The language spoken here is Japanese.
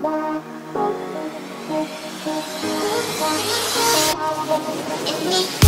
In me.